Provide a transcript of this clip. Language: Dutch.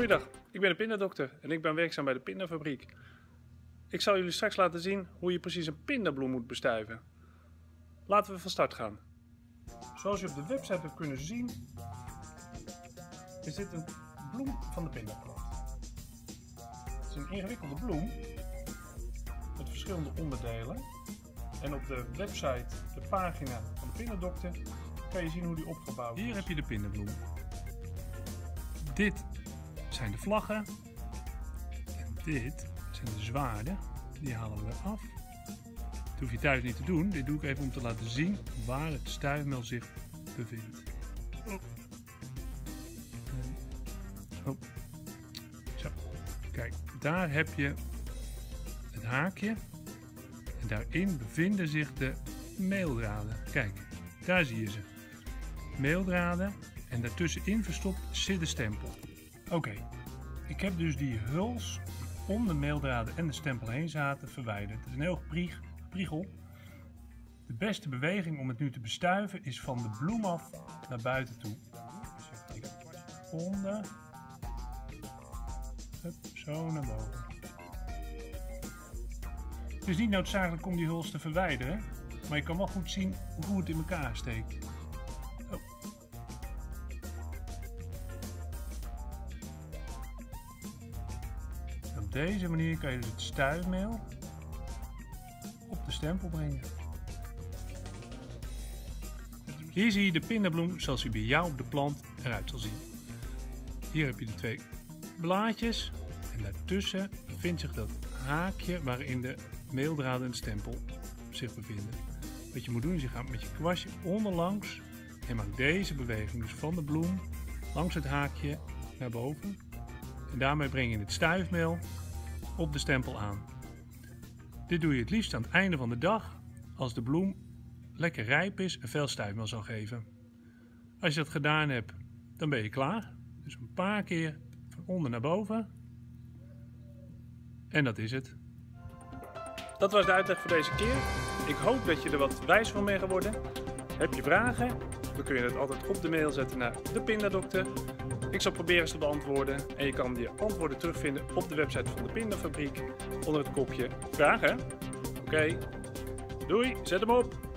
Goeiedag, ik ben de pindadokter en ik ben werkzaam bij de pindafabriek. Ik zal jullie straks laten zien hoe je precies een pindabloem moet bestuiven. Laten we van start gaan. Zoals je op de website hebt kunnen zien, is dit een bloem van de pindaplant. Het is een ingewikkelde bloem met verschillende onderdelen. En op de website, de pagina van de pindadokter, kan je zien hoe die opgebouwd is. Hier heb je de pindabloem. Dit zijn de vlaggen. En dit zijn de zwaarden. Die halen we eraf. Dat hoef je thuis niet te doen. Dit doe ik even om te laten zien waar het stuifmeel zich bevindt. Oh. Zo. Kijk, daar heb je het haakje. En daarin bevinden zich de meeldraden. Kijk, daar zie je ze. Meeldraden en daartussenin verstopt zit de stempel. Oké, ik heb dus die huls om de meeldraden en de stempel heen zaten verwijderd. Het is een heel geprieg, priegel. De beste beweging om het nu te bestuiven is van de bloem af naar buiten toe. Dus onder, hup, zo naar boven. Het is niet noodzakelijk om die huls te verwijderen, maar je kan wel goed zien hoe het in elkaar steekt. Op deze manier kan je dus het stuifmeel op de stempel brengen. Hier zie je de pindabloem zoals die bij jou op de plant eruit zal zien. Hier heb je de twee blaadjes en daartussen bevindt zich dat haakje waarin de meeldraden en de stempel zich bevinden. Wat je moet doen is je gaat met je kwastje onderlangs en maakt deze beweging dus van de bloem langs het haakje naar boven. En daarmee breng je het stuifmeel op de stempel aan. Dit doe je het liefst aan het einde van de dag als de bloem lekker rijp is en veel stuifmeel zal geven. Als je dat gedaan hebt, dan ben je klaar. Dus een paar keer van onder naar boven. En dat is het. Dat was de uitleg voor deze keer. Ik hoop dat je er wat wijs van bent geworden. Heb je vragen? Dan kun je het altijd op de mail zetten naar de Pindadokter. Ik zal proberen ze te beantwoorden en je kan je antwoorden terugvinden op de website van de Pindafabriek onder het kopje vragen. Oké, doei, zet hem op!